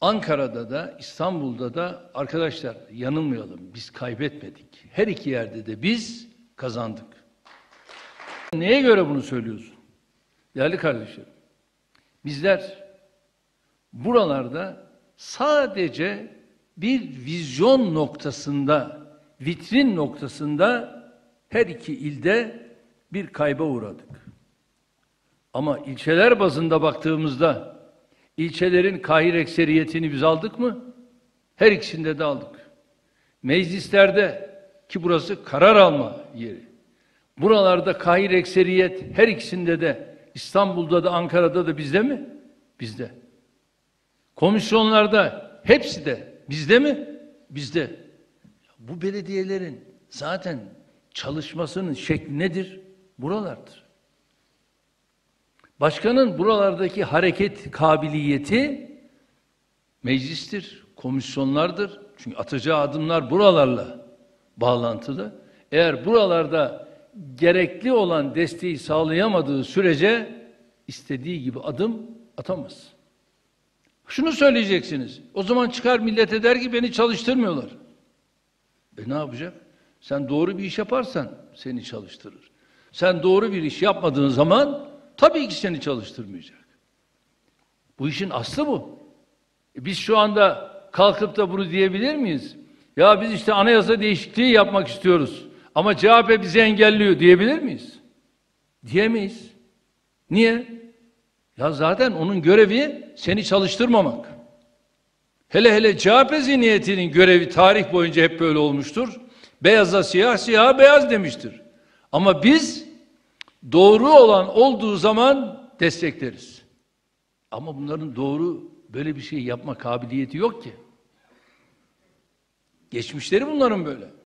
Ankara'da da İstanbul'da da arkadaşlar yanılmayalım biz kaybetmedik. Her iki yerde de biz kazandık. Neye göre bunu söylüyorsun? Değerli kardeşlerim, bizler buralarda sadece bir vizyon noktasında, vitrin noktasında her iki ilde bir kayba uğradık. Ama ilçeler bazında baktığımızda ilçelerin kahir ekseriyetini biz aldık mı? Her ikisinde de aldık. Meclislerde ki burası karar alma yeri. Buralarda kahir ekseriyet her ikisinde de İstanbul'da da Ankara'da da bizde mi? Bizde. Komisyonlarda hepsi de bizde mi? Bizde. Bu belediyelerin zaten çalışmasının şekli nedir? Buralardır. Başkanın buralardaki hareket kabiliyeti meclistir, komisyonlardır. Çünkü atacağı adımlar buralarla bağlantılı. Eğer buralarda gerekli olan desteği sağlayamadığı sürece istediği gibi adım atamaz. Şunu söyleyeceksiniz. O zaman çıkar millete der ki beni çalıştırmıyorlar. E ne yapacak? Sen doğru bir iş yaparsan seni çalıştırır. Sen doğru bir iş yapmadığın zaman tabii ki seni çalıştırmayacak. Bu işin aslı bu. E biz şu anda kalkıp da bunu diyebilir miyiz? Ya biz işte anayasa değişikliği yapmak istiyoruz. Ama CHP bizi engelliyor diyebilir miyiz? Diyemeyiz. Niye? Ya zaten onun görevi seni çalıştırmamak. Hele hele CHP zihniyetinin görevi tarih boyunca hep böyle olmuştur. Beyaza siyah, siyah beyaz demiştir. Ama biz doğru olan olduğu zaman destekleriz. Ama bunların doğru böyle bir şey yapma kabiliyeti yok ki. Geçmişleri bunların böyle.